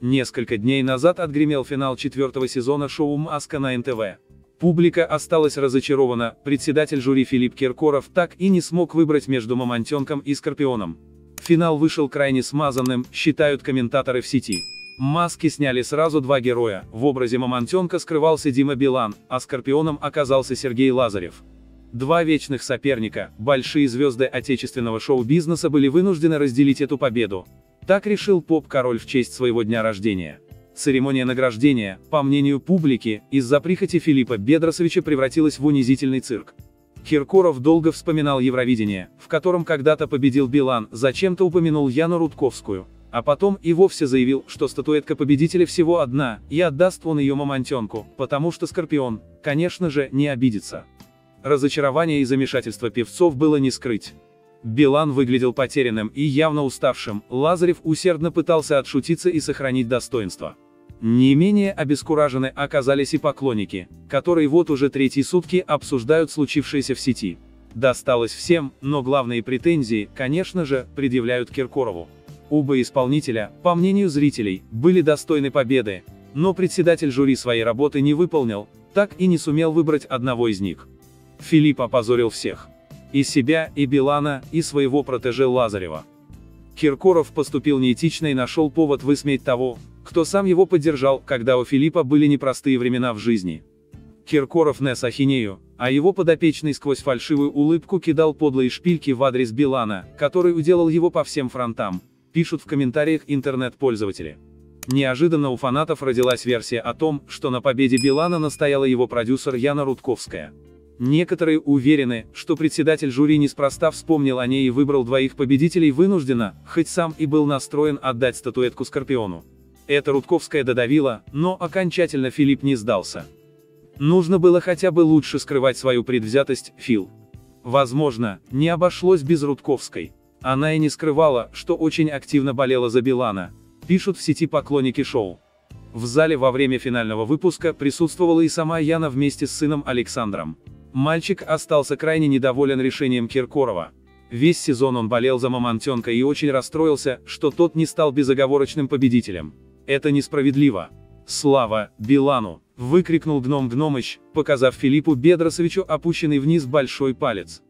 Несколько дней назад отгремел финал четвертого сезона шоу «Маска» на НТВ. Публика осталась разочарована, председатель жюри Филипп Киркоров так и не смог выбрать между Мамонтенком и Скорпионом. Финал вышел крайне смазанным, считают комментаторы в сети. Маски сняли сразу два героя, в образе Мамонтенка скрывался Дима Билан, а Скорпионом оказался Сергей Лазарев. Два вечных соперника, большие звезды отечественного шоу-бизнеса были вынуждены разделить эту победу. Так решил поп-король в честь своего дня рождения. Церемония награждения, по мнению публики, из-за прихоти Филиппа Бедросовича превратилась в унизительный цирк. Киркоров долго вспоминал Евровидение, в котором когда-то победил Билан, зачем-то упомянул Яну Рудковскую, а потом и вовсе заявил, что статуэтка победителя всего одна, и отдаст он ее мамонтенку, потому что Скорпион, конечно же, не обидится. Разочарование и замешательство певцов было не скрыть. Билан выглядел потерянным и явно уставшим, Лазарев усердно пытался отшутиться и сохранить достоинство. Не менее обескуражены оказались и поклонники, которые вот уже третьи сутки обсуждают случившееся в сети. Досталось всем, но главные претензии, конечно же, предъявляют Киркорову. Оба исполнителя, по мнению зрителей, были достойны победы, но председатель жюри своей работы не выполнил, так и не сумел выбрать одного из них. Филипп опозорил всех. И себя, и Билана, и своего протеже Лазарева. Киркоров поступил неэтично и нашел повод высмеять того, кто сам его поддержал, когда у Филиппа были непростые времена в жизни. Киркоров нес ахинею, а его подопечный сквозь фальшивую улыбку кидал подлые шпильки в адрес Билана, который уделал его по всем фронтам, пишут в комментариях интернет-пользователи. Неожиданно у фанатов родилась версия о том, что на победе Билана настояла его продюсер Яна Рудковская. Некоторые уверены, что председатель жюри неспроста вспомнил о ней и выбрал двоих победителей вынужденно, хоть сам и был настроен отдать статуэтку Скорпиону. Это Рудковская додавила, но окончательно Филипп не сдался. Нужно было хотя бы лучше скрывать свою предвзятость, Фил. Возможно, не обошлось без Рудковской. Она и не скрывала, что очень активно болела за Билана, пишут в сети поклонники шоу. В зале во время финального выпуска присутствовала и сама Яна вместе с сыном Александром. Мальчик остался крайне недоволен решением Киркорова. Весь сезон он болел за Мамонтенка и очень расстроился, что тот не стал безоговорочным победителем. Это несправедливо. Слава, Билану! выкрикнул гном Гномыч, показав Филиппу Бедросовичу опущенный вниз большой палец.